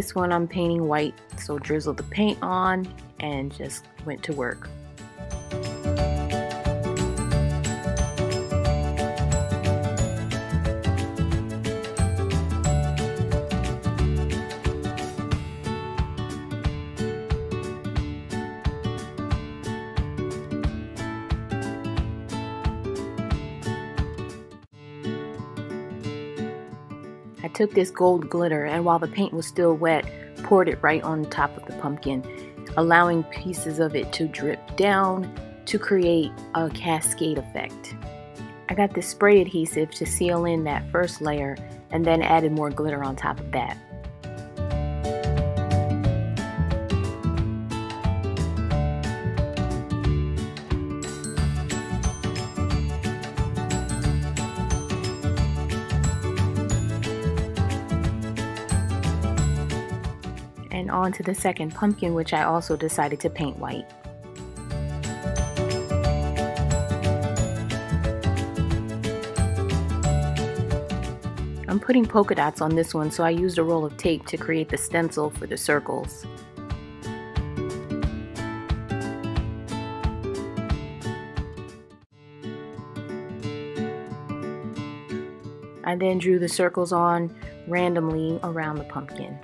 This one I'm painting white, so drizzled the paint on and just went to work. I took this gold glitter and while the paint was still wet, poured it right on top of the pumpkin, allowing pieces of it to drip down to create a cascade effect. I got this spray adhesive to seal in that first layer and then added more glitter on top of that. On to the second pumpkin which I also decided to paint white. I'm putting polka dots on this one so I used a roll of tape to create the stencil for the circles. I then drew the circles on randomly around the pumpkin.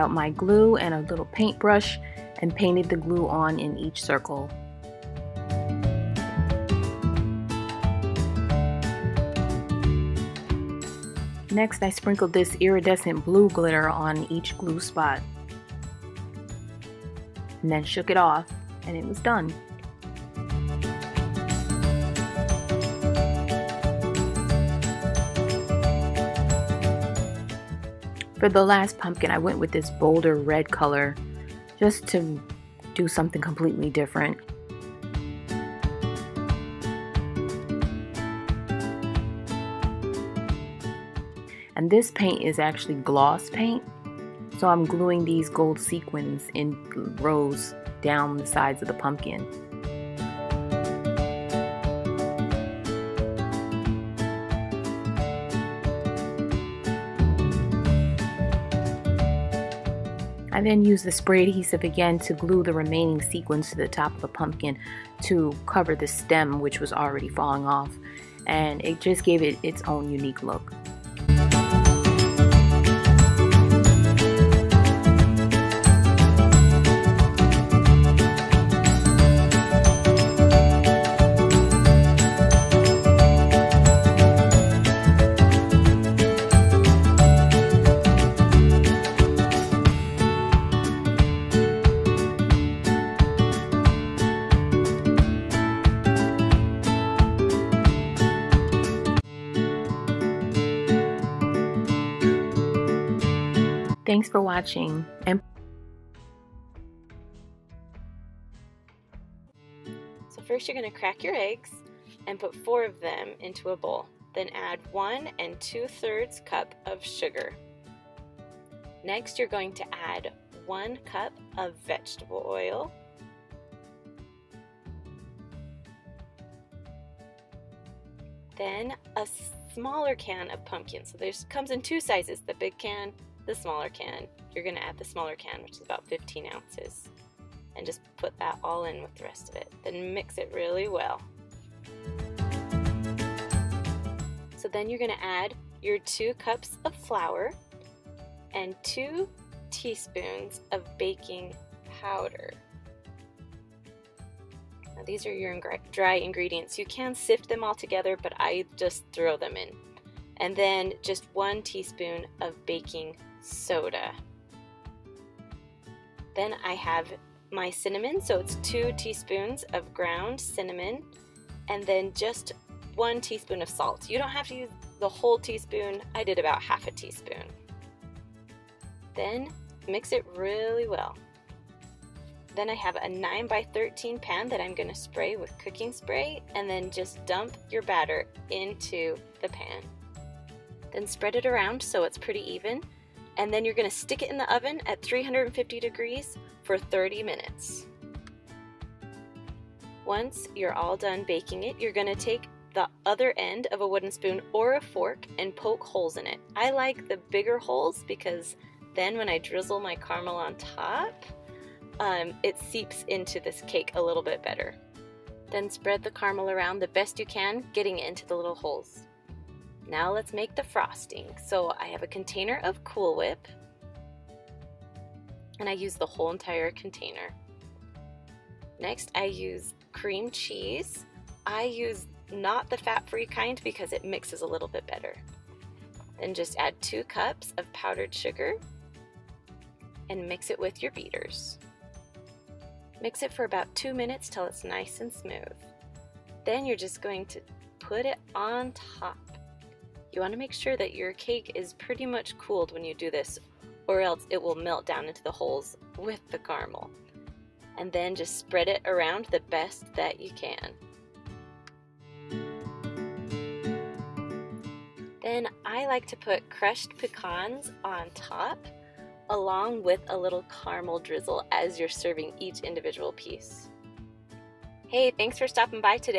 Out my glue and a little paintbrush and painted the glue on in each circle. Next, I sprinkled this iridescent blue glitter on each glue spot. And then shook it off, and it was done. For the last pumpkin, I went with this bolder red color just to do something completely different. And this paint is actually gloss paint. So I'm gluing these gold sequins in rows down the sides of the pumpkin. I then use the spray adhesive again to glue the remaining sequins to the top of the pumpkin to cover the stem which was already falling off and it just gave it its own unique look. Thanks for watching and So first you're going to crack your eggs and put four of them into a bowl. Then add one and two thirds cup of sugar. Next you're going to add one cup of vegetable oil. Then a smaller can of pumpkin. So there's comes in two sizes, the big can the smaller can. You're going to add the smaller can, which is about 15 ounces, and just put that all in with the rest of it. Then mix it really well. So then you're going to add your two cups of flour and two teaspoons of baking powder. Now these are your dry ingredients. You can sift them all together, but I just throw them in. And then just one teaspoon of baking soda. Then I have my cinnamon, so it's two teaspoons of ground cinnamon, and then just one teaspoon of salt. You don't have to use the whole teaspoon, I did about half a teaspoon. Then mix it really well. Then I have a 9 by 13 pan that I'm going to spray with cooking spray and then just dump your batter into the pan. Then spread it around so it's pretty even and then you're going to stick it in the oven at 350 degrees for 30 minutes. Once you're all done baking it, you're going to take the other end of a wooden spoon or a fork and poke holes in it. I like the bigger holes because then when I drizzle my caramel on top, um, it seeps into this cake a little bit better. Then spread the caramel around the best you can, getting it into the little holes. Now let's make the frosting. So I have a container of Cool Whip, and I use the whole entire container. Next, I use cream cheese. I use not the fat-free kind because it mixes a little bit better. Then just add two cups of powdered sugar and mix it with your beaters. Mix it for about two minutes till it's nice and smooth. Then you're just going to put it on top. You want to make sure that your cake is pretty much cooled when you do this or else it will melt down into the holes with the caramel. And then just spread it around the best that you can. Then I like to put crushed pecans on top along with a little caramel drizzle as you're serving each individual piece. Hey, thanks for stopping by today.